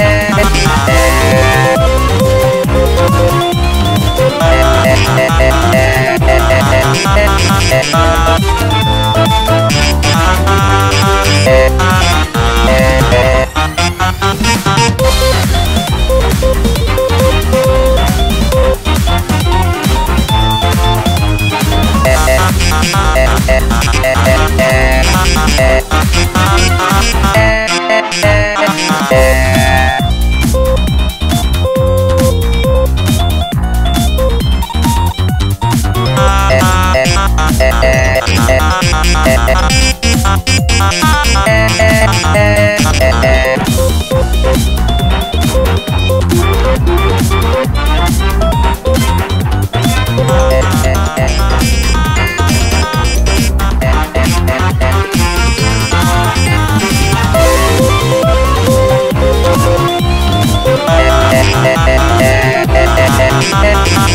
Yeah.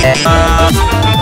Yeah.